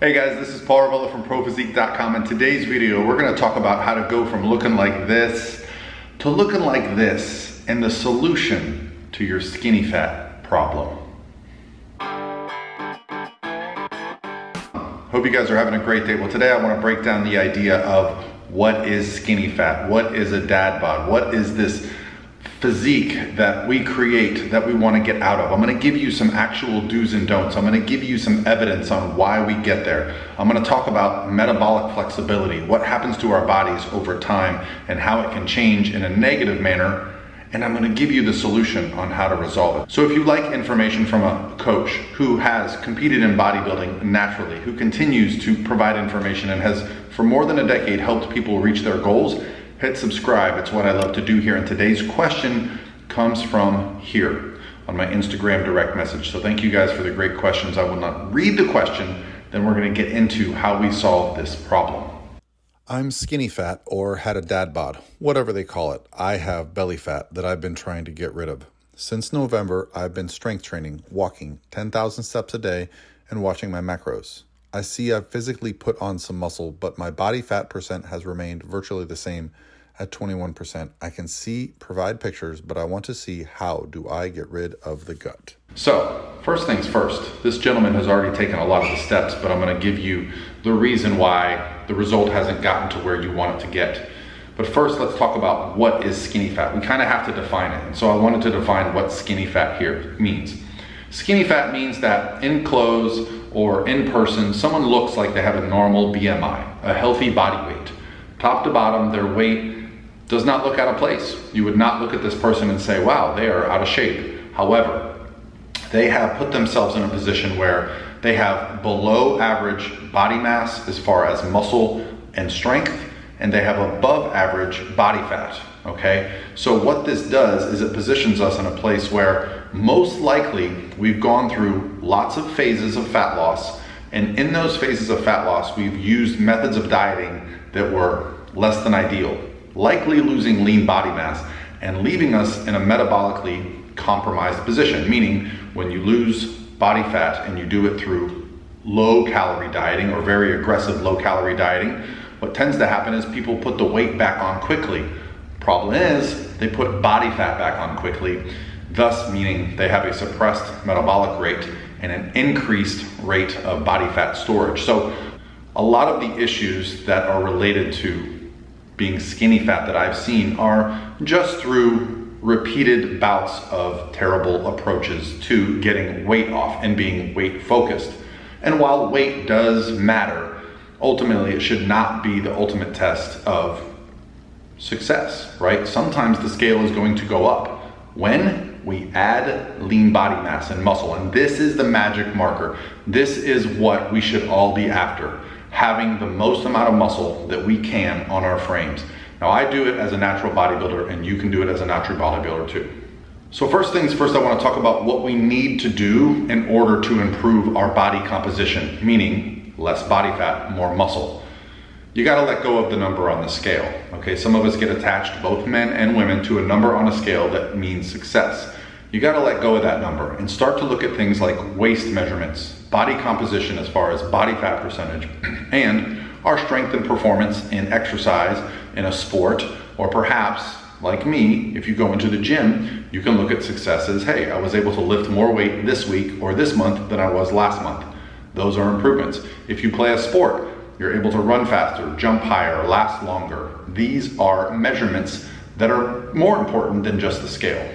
Hey guys, this is Paul Revelia from ProPhysique.com. In today's video, we're gonna talk about how to go from looking like this to looking like this and the solution to your skinny fat problem. Hope you guys are having a great day. Well, today I wanna break down the idea of what is skinny fat? What is a dad bod? What is this physique that we create that we want to get out of. I'm going to give you some actual do's and don'ts. I'm going to give you some evidence on why we get there. I'm going to talk about metabolic flexibility, what happens to our bodies over time and how it can change in a negative manner. And I'm going to give you the solution on how to resolve it. So if you like information from a coach who has competed in bodybuilding naturally, who continues to provide information and has for more than a decade helped people reach their goals, hit subscribe. It's what I love to do here. And today's question comes from here on my Instagram direct message. So thank you guys for the great questions. I will not read the question, then we're going to get into how we solve this problem. I'm skinny fat or had a dad bod, whatever they call it. I have belly fat that I've been trying to get rid of. Since November, I've been strength training, walking 10,000 steps a day, and watching my macros. I see I've physically put on some muscle, but my body fat percent has remained virtually the same at 21%. I can see, provide pictures, but I want to see how do I get rid of the gut. So, first things first, this gentleman has already taken a lot of the steps, but I'm going to give you the reason why the result hasn't gotten to where you want it to get. But first, let's talk about what is skinny fat. We kind of have to define it. So I wanted to define what skinny fat here means. Skinny fat means that in clothes or in person, someone looks like they have a normal BMI, a healthy body weight. Top to bottom, their weight does not look out of place. You would not look at this person and say, wow, they are out of shape. However, they have put themselves in a position where they have below average body mass as far as muscle and strength, and they have above average body fat, okay? So what this does is it positions us in a place where most likely we've gone through lots of phases of fat loss. And in those phases of fat loss, we've used methods of dieting that were less than ideal, likely losing lean body mass and leaving us in a metabolically compromised position. Meaning, when you lose body fat and you do it through low calorie dieting or very aggressive low calorie dieting, what tends to happen is people put the weight back on quickly. Problem is, they put body fat back on quickly thus meaning they have a suppressed metabolic rate and an increased rate of body fat storage. So a lot of the issues that are related to being skinny fat that I've seen are just through repeated bouts of terrible approaches to getting weight off and being weight focused. And while weight does matter, ultimately it should not be the ultimate test of success, right? Sometimes the scale is going to go up. When? We add lean body mass and muscle. And this is the magic marker. This is what we should all be after, having the most amount of muscle that we can on our frames. Now I do it as a natural bodybuilder and you can do it as a natural bodybuilder too. So first things first, I wanna talk about what we need to do in order to improve our body composition, meaning less body fat, more muscle you got to let go of the number on the scale. Okay, some of us get attached, both men and women, to a number on a scale that means success. You got to let go of that number and start to look at things like waist measurements, body composition as far as body fat percentage, and our strength and performance in exercise in a sport, or perhaps like me, if you go into the gym, you can look at successes. Hey, I was able to lift more weight this week or this month than I was last month. Those are improvements. If you play a sport, you're able to run faster, jump higher, last longer. These are measurements that are more important than just the scale.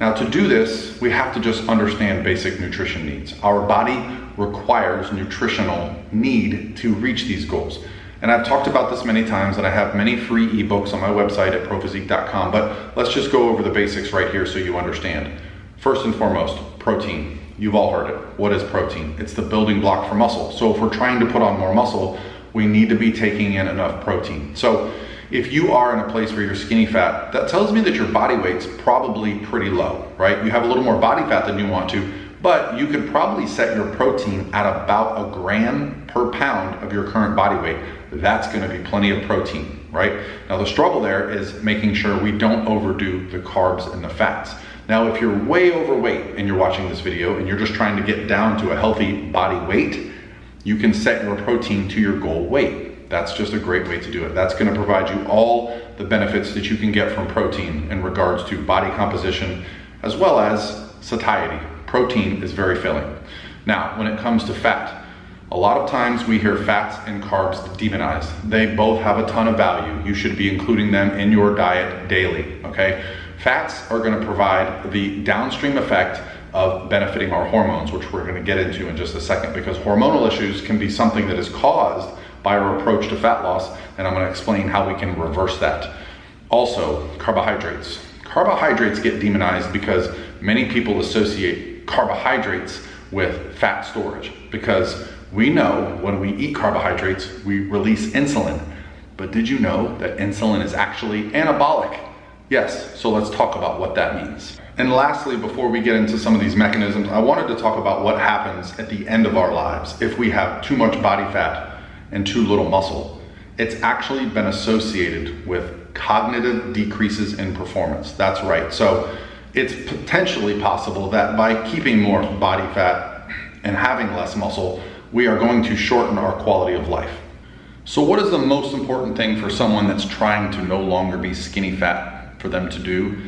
Now to do this, we have to just understand basic nutrition needs. Our body requires nutritional need to reach these goals. And I've talked about this many times and I have many free ebooks on my website at prophysique.com, but let's just go over the basics right here so you understand. First and foremost, protein. You've all heard it. What is protein? It's the building block for muscle. So if we're trying to put on more muscle, we need to be taking in enough protein. So if you are in a place where you're skinny fat, that tells me that your body weight's probably pretty low, right? You have a little more body fat than you want to, but you could probably set your protein at about a gram per pound of your current body weight. That's gonna be plenty of protein, right? Now the struggle there is making sure we don't overdo the carbs and the fats. Now, if you're way overweight and you're watching this video and you're just trying to get down to a healthy body weight, you can set your protein to your goal weight. That's just a great way to do it. That's going to provide you all the benefits that you can get from protein in regards to body composition as well as satiety. Protein is very filling. Now, when it comes to fat, a lot of times we hear fats and carbs demonized. They both have a ton of value. You should be including them in your diet daily, okay? Fats are gonna provide the downstream effect of benefiting our hormones, which we're gonna get into in just a second, because hormonal issues can be something that is caused by our approach to fat loss, and I'm gonna explain how we can reverse that. Also, carbohydrates. Carbohydrates get demonized because many people associate carbohydrates with fat storage because we know when we eat carbohydrates, we release insulin. But did you know that insulin is actually anabolic? Yes, so let's talk about what that means. And lastly, before we get into some of these mechanisms, I wanted to talk about what happens at the end of our lives if we have too much body fat and too little muscle. It's actually been associated with cognitive decreases in performance. That's right. So it's potentially possible that by keeping more body fat and having less muscle, we are going to shorten our quality of life. So what is the most important thing for someone that's trying to no longer be skinny fat for them to do?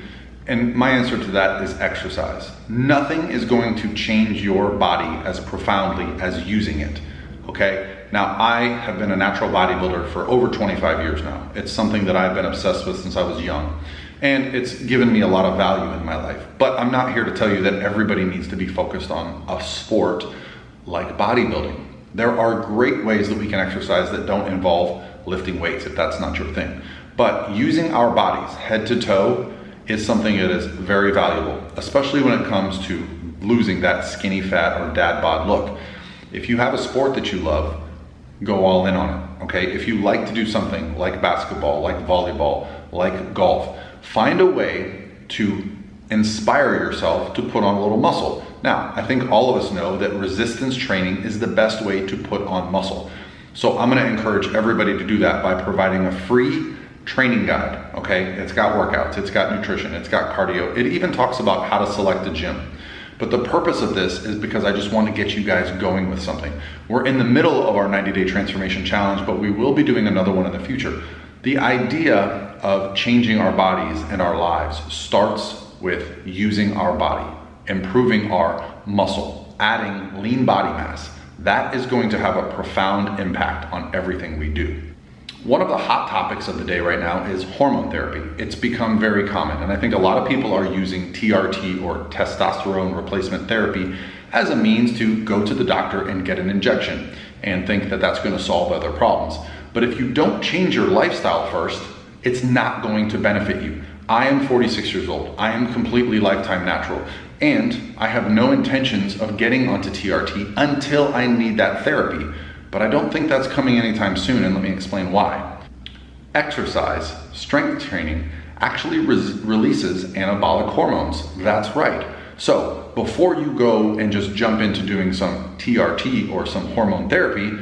And my answer to that is exercise. Nothing is going to change your body as profoundly as using it, okay? Now, I have been a natural bodybuilder for over 25 years now. It's something that I've been obsessed with since I was young. And it's given me a lot of value in my life. But I'm not here to tell you that everybody needs to be focused on a sport like bodybuilding. There are great ways that we can exercise that don't involve lifting weights if that's not your thing. But using our bodies head to toe is something that is very valuable, especially when it comes to losing that skinny fat or dad bod look. If you have a sport that you love, go all in on it, okay? If you like to do something like basketball, like volleyball, like golf, find a way to inspire yourself to put on a little muscle. Now, I think all of us know that resistance training is the best way to put on muscle. So I'm gonna encourage everybody to do that by providing a free training guide, okay? It's got workouts, it's got nutrition, it's got cardio. It even talks about how to select a gym. But the purpose of this is because I just want to get you guys going with something. We're in the middle of our 90 day transformation challenge, but we will be doing another one in the future. The idea of changing our bodies and our lives starts with using our body, improving our muscle, adding lean body mass. That is going to have a profound impact on everything we do. One of the hot topics of the day right now is hormone therapy. It's become very common, and I think a lot of people are using TRT or testosterone replacement therapy as a means to go to the doctor and get an injection and think that that's going to solve other problems. But if you don't change your lifestyle first, it's not going to benefit you. I am 46 years old. I am completely lifetime natural. And I have no intentions of getting onto TRT until I need that therapy. But I don't think that's coming anytime soon, and let me explain why. Exercise, strength training, actually re- releases anabolic hormones. That's right. So, before you go and just jump into doing some TRT or some hormone therapy,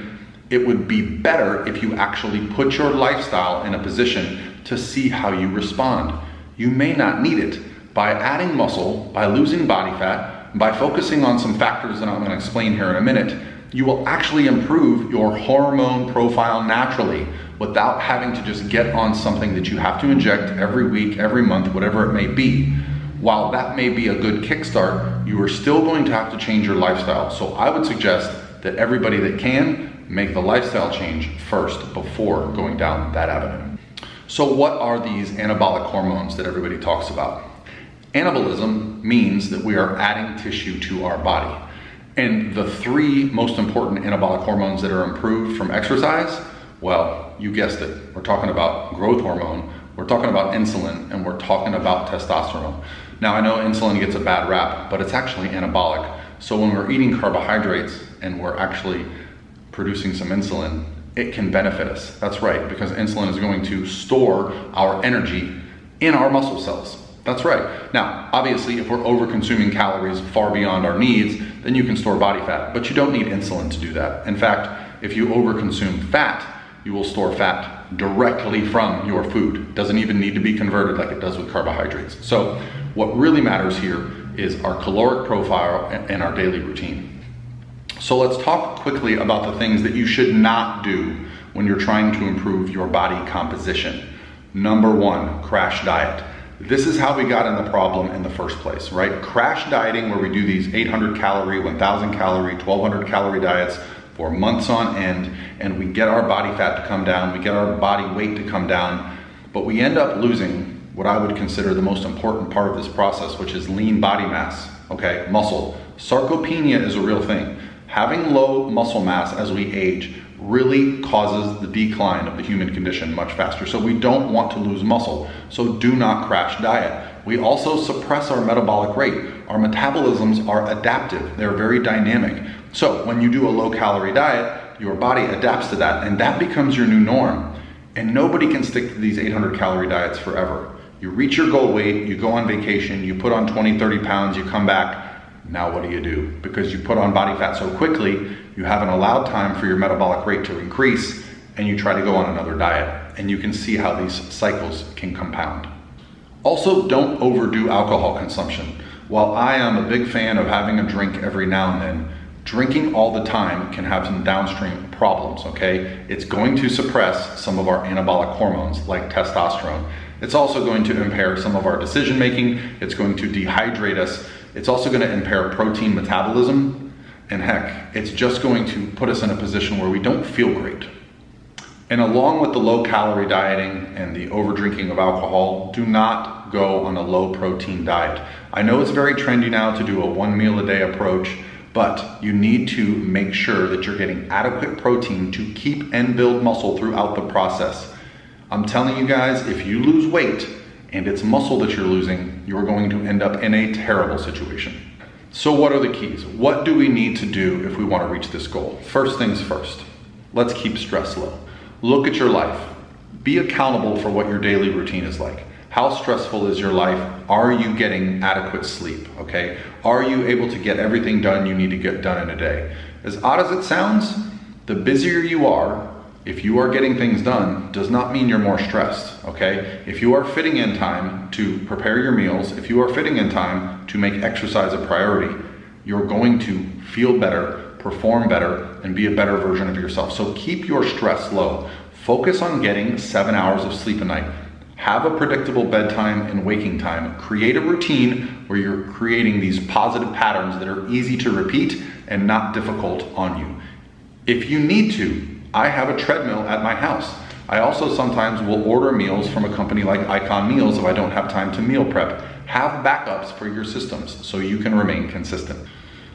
it would be better if you actually put your lifestyle in a position to see how you respond. You may not need it. By adding muscle, by losing body fat, by focusing on some factors that I'm going to explain here in a minute, you will actually improve your hormone profile naturally without having to just get on something that you have to inject every week, every month, whatever it may be. While that may be a good kickstart, you are still going to have to change your lifestyle. So I would suggest that everybody that can make the lifestyle change first before going down that avenue. So what are these anabolic hormones that everybody talks about? Anabolism means that we are adding tissue to our body. And the three most important anabolic hormones that are improved from exercise, well, you guessed it. We're talking about growth hormone, we're talking about insulin, and we're talking about testosterone. Now, I know insulin gets a bad rap, but it's actually anabolic. So when we're eating carbohydrates and we're actually producing some insulin, it can benefit us. That's right, because insulin is going to store our energy in our muscle cells. That's right. Now, obviously, if we're over consuming calories far beyond our needs, then you can store body fat, but you don't need insulin to do that. In fact, if you over consume fat, you will store fat directly from your food. Doesn't even need to be converted like it does with carbohydrates. So, what really matters here is our caloric profile and our daily routine. So let's talk quickly about the things that you should not do when you're trying to improve your body composition. Number one, crash diet. This is how we got in the problem in the first place, right? Crash dieting, where we do these 800 calorie, 1000 calorie, 1200 calorie diets for months on end, and we get our body fat to come down, we get our body weight to come down, but we end up losing what I would consider the most important part of this process, which is lean body mass, okay, muscle. Sarcopenia is a real thing. Having low muscle mass as we age really causes the decline of the human condition much faster. So we don't want to lose muscle. So do not crash diet. We also suppress our metabolic rate. Our metabolisms are adaptive. They're very dynamic. So when you do a low calorie diet, your body adapts to that and that becomes your new norm. And nobody can stick to these 800 calorie diets forever. You reach your goal weight, you go on vacation, you put on 20, 30 pounds, you come back. Now what do you do? Because you put on body fat so quickly, you haven't allowed time for your metabolic rate to increase and you try to go on another diet. And you can see how these cycles can compound. Also, don't overdo alcohol consumption. While I am a big fan of having a drink every now and then, drinking all the time can have some downstream problems, okay? It's going to suppress some of our anabolic hormones like testosterone. It's also going to impair some of our decision making. It's going to dehydrate us. It's also going to impair protein metabolism. And heck, it's just going to put us in a position where we don't feel great. And along with the low calorie dieting and the over drinking of alcohol, do not go on a low protein diet. I know it's very trendy now to do a one meal a day approach, but you need to make sure that you're getting adequate protein to keep and build muscle throughout the process. I'm telling you guys, if you lose weight and it's muscle that you're losing, you're going to end up in a terrible situation. So what are the keys? What do we need to do if we want to reach this goal? First things first, let's keep stress low. Look at your life. Be accountable for what your daily routine is like. How stressful is your life? Are you getting adequate sleep? Okay. Are you able to get everything done you need to get done in a day? As odd as it sounds, the busier you are, if you are getting things done, does not mean you're more stressed, okay? If you are fitting in time to prepare your meals, if you are fitting in time to make exercise a priority, you're going to feel better, perform better, and be a better version of yourself. So keep your stress low. Focus on getting seven hours of sleep a night. Have a predictable bedtime and waking time. Create a routine where you're creating these positive patterns that are easy to repeat and not difficult on you. If you need to, I have a treadmill at my house. I also sometimes will order meals from a company like Icon Meals if I don't have time to meal prep. Have backups for your systems so you can remain consistent.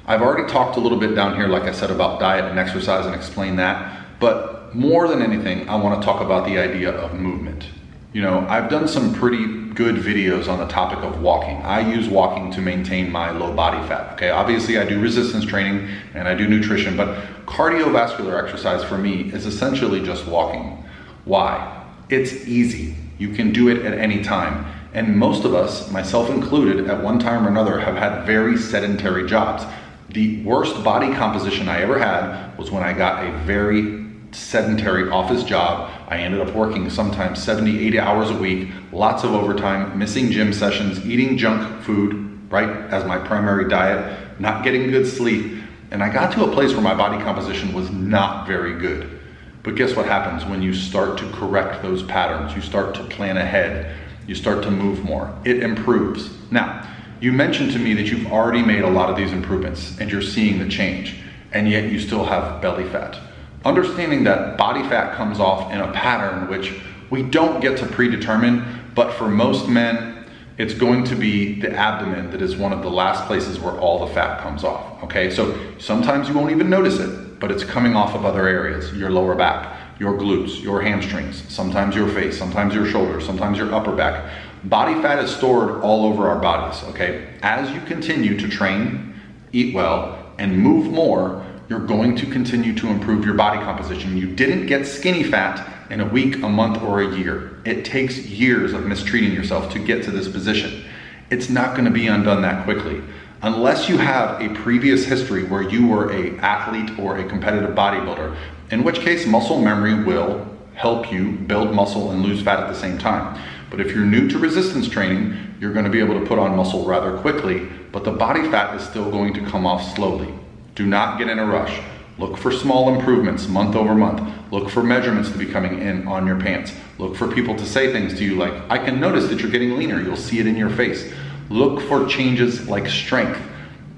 I've already talked a little bit down here, like I said, about diet and exercise and explain that, but more than anything, I wanna talk about the idea of movement. You know, I've done some pretty good videos on the topic of walking. I use walking to maintain my low body fat. Okay, obviously I do resistance training and I do nutrition, but cardiovascular exercise for me is essentially just walking. Why? It's easy. You can do it at any time. And most of us, myself included, at one time or another, have had very sedentary jobs. The worst body composition I ever had was when I got a very sedentary office job. I ended up working sometimes 70, 80 hours a week, lots of overtime, missing gym sessions, eating junk food, right, as my primary diet, not getting good sleep. And I got to a place where my body composition was not very good. But guess what happens when you start to correct those patterns? You start to plan ahead. You start to move more. It improves. Now, you mentioned to me that you've already made a lot of these improvements and you're seeing the change, and yet you still have belly fat. Understanding that body fat comes off in a pattern which we don't get to predetermine, but for most men, it's going to be the abdomen that is one of the last places where all the fat comes off. Okay, so sometimes you won't even notice it, but it's coming off of other areas your lower back, your glutes, your hamstrings, sometimes your face, sometimes your shoulders, sometimes your upper back. Body fat is stored all over our bodies. Okay, as you continue to train, eat well, and move more, you're going to continue to improve your body composition. You didn't get skinny fat in a week, a month, or a year. It takes years of mistreating yourself to get to this position. It's not gonna be undone that quickly. Unless you have a previous history where you were a athlete or a competitive bodybuilder, in which case muscle memory will help you build muscle and lose fat at the same time. But if you're new to resistance training, you're gonna be able to put on muscle rather quickly, but the body fat is still going to come off slowly. Do not get in a rush. Look for small improvements month over month. Look for measurements to be coming in on your pants. Look for people to say things to you like, I can notice that you're getting leaner. You'll see it in your face. Look for changes like strength.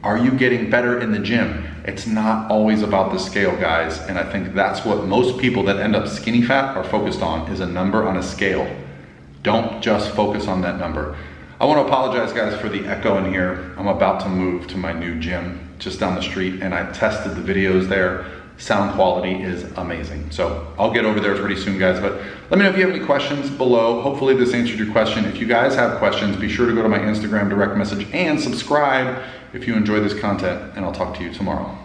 Are you getting better in the gym? It's not always about the scale, guys. And I think that's what most people that end up skinny fat are focused on is a number on a scale. Don't just focus on that number. I want to apologize, guys, for the echo in here. I'm about to move to my new gym just down the street, and I tested the videos there. Sound quality is amazing. So I'll get over there pretty soon, guys. But let me know if you have any questions below. Hopefully, this answered your question. If you guys have questions, be sure to go to my Instagram direct message and subscribe if you enjoy this content, and I'll talk to you tomorrow.